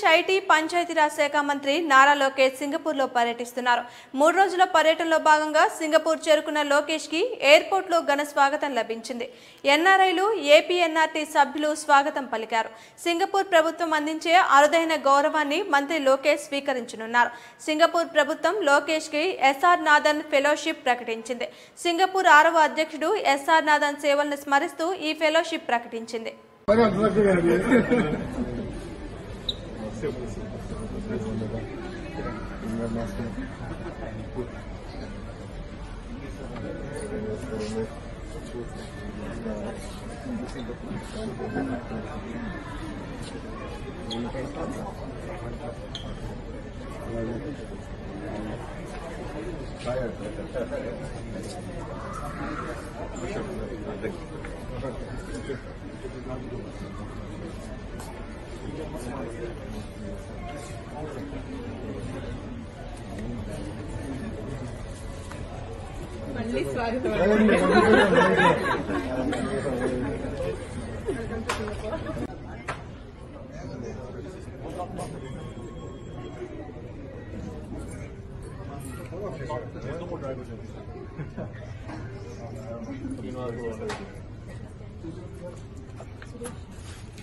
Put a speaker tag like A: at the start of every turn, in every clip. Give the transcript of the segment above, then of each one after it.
A: ఆంధ్రప్రదేశ్ ఐటీ పంచాయతీరాజ్ శాఖ మంత్రి నారా లోకేష్ సింగపూర్లో పర్యటిస్తున్నారు. మూడు రోజుల పర్యటనలో భాగంగా సింగపూర్ చేరుకున్న లోకేష్కి ఎయిర్పోర్ట్లో ఘన స్వాగతం లభించింది. ఎన్ఆర్ఐలు ఏపీఎన్ఆర్టీ సభ్యులు స్వాగతం పలికారు. సింగపూర్ ప్రభుత్వం అందించే అరుదైన గౌరవాన్ని మంత్రి లోకేష్ స్వీకరించనున్నారు. సింగపూర్ ప్రభుత్వం లోకేష్కి ఎస్ఆర్ నాథన్ ఫెలోషిప్ ప్రకటించింది. సింగపూర్ ఆరవ అధ్యక్షుడు ఎస్ఆర్ నాథన్ సేవలను స్మరిస్తూ ఈ ఫెలోషిప్ ప్రకటించింది. seu município. Hayır. Thank you.
B: మళ్ళీ స్వాగతం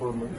B: formayı.